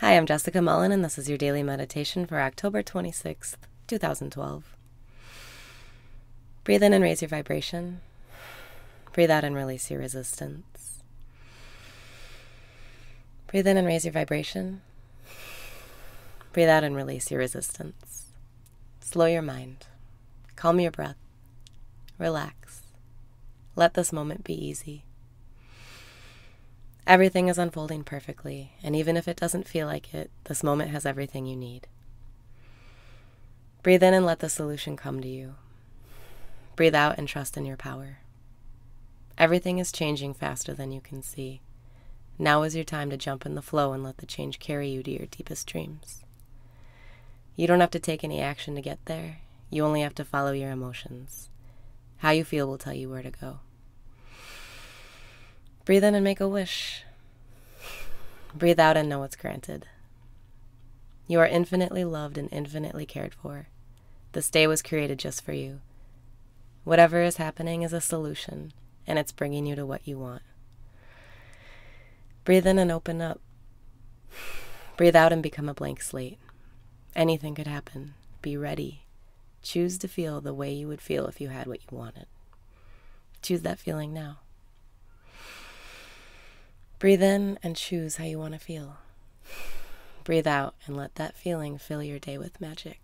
Hi, I'm Jessica Mullen, and this is your daily meditation for October 26th, 2012. Breathe in and raise your vibration. Breathe out and release your resistance. Breathe in and raise your vibration. Breathe out and release your resistance. Slow your mind. Calm your breath. Relax. Let this moment be easy. Everything is unfolding perfectly, and even if it doesn't feel like it, this moment has everything you need. Breathe in and let the solution come to you. Breathe out and trust in your power. Everything is changing faster than you can see. Now is your time to jump in the flow and let the change carry you to your deepest dreams. You don't have to take any action to get there, you only have to follow your emotions. How you feel will tell you where to go. Breathe in and make a wish. Breathe out and know it's granted. You are infinitely loved and infinitely cared for. This day was created just for you. Whatever is happening is a solution, and it's bringing you to what you want. Breathe in and open up. Breathe out and become a blank slate. Anything could happen. Be ready. Choose to feel the way you would feel if you had what you wanted. Choose that feeling now. Breathe in and choose how you want to feel. Breathe out and let that feeling fill your day with magic.